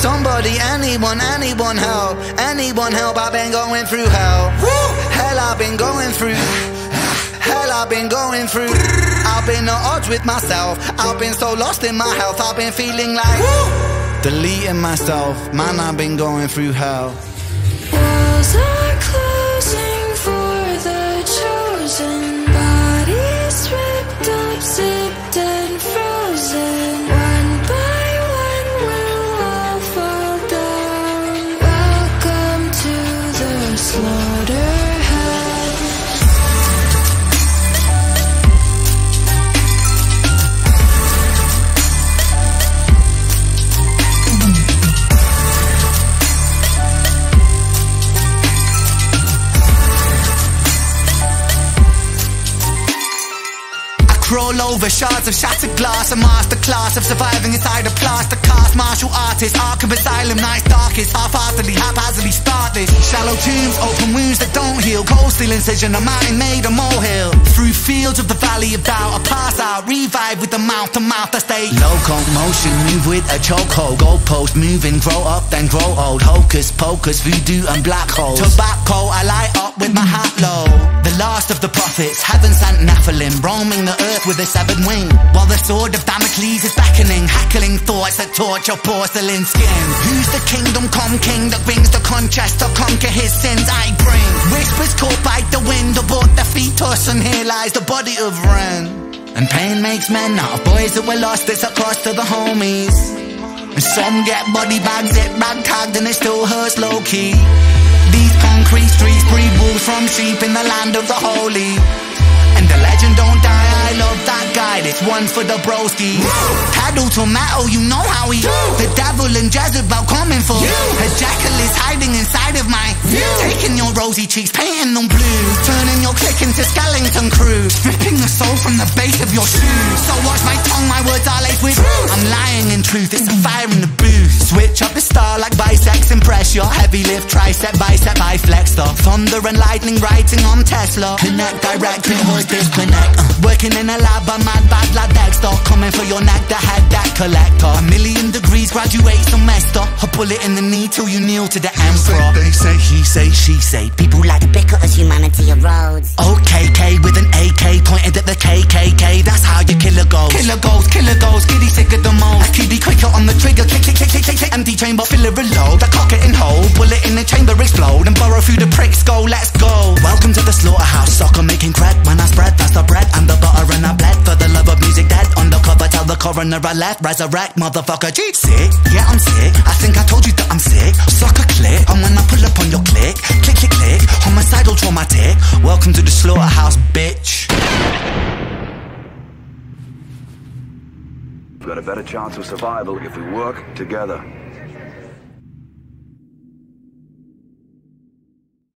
Somebody, anyone, anyone help. Anyone help, I've been going through hell. Hell, I've been going through. Hell, I've been going through. I've been at odds with myself. I've been so lost in my health. I've been feeling like deleting myself. Man, I've been going through hell. Walls are over shards of shattered glass, a masterclass of surviving inside a plaster cast. Martial artist, Arkham Asylum, night's darkest, half-heartedly, haphazardly start this. Shallow tombs, open wounds that don't heal, cold steel incision, a mountain made a molehill. Through fields of the valley of doubt, I pass out, revive with the mouth to mouth, I stay. Locomotion, move with a chokehold, goalpost, moving, grow up, then grow old. Hocus pocus, voodoo and black holes. Tobacco, I light up with my hat low. The last of the prophets, heaven sent Nephilim, roaming the earth with a severed wing. While the sword of Damocles is beckoning, hackling thoughts that torture porcelain skin. Who's the kingdom come king that brings the contrast to conquer his sins I bring? Whispers caught by the wind aboard the fetus, and here lies the body of Ren. And pain makes men out of boys that were lost, it's a cost to the homies. And some get body bags, it rag tagged, and it still hurts low key. These concrete streets breed wolves from sheep in the land of the holy. And the legend don't die, I love that this one's for the broski. Pedal to metal, oh, you know how he The devil and Jezebel coming for you. A jackal is hiding inside of my Taking your rosy cheeks, painting them blue Turning your clique into skeleton crew. Ripping the soul from the base of your shoes. So watch my tongue, my words are laced with I'm lying in truth, it's a fire in the booth Switch up the star like bisex, impress your heavy lift Tricep, bicep, I flex the Thunder and lightning writing on Tesla. Connect direct, hood disconnect. Uh, Working in a lab, a mad bad like Dexter. Coming for your neck, the head that collector. A million degrees, graduate semester A bullet in the knee till you kneel to the emperor. They say, he say, she say. People like Like because humanity erodes. OKK with an AK pointed at the KKK. That's how you kill a Killer chamber, fill it reload. I cock it and hold. Bullet in the chamber, explode. And burrow through the pricks. Go, let's go. Welcome to the slaughterhouse. Soccer making crack. When I spread, that's the bread. And the butter and I bled. For the love of music dead. Undercover, tell the coroner I left. Resurrect, motherfucker. G. Sick? Yeah, I'm sick. I think I told you that I'm sick. Suck click. And when I pull up on your click. Click, click, click. Homicidal traumatic. Welcome to the slaughterhouse, bitch. We've got a better chance of survival if we work together.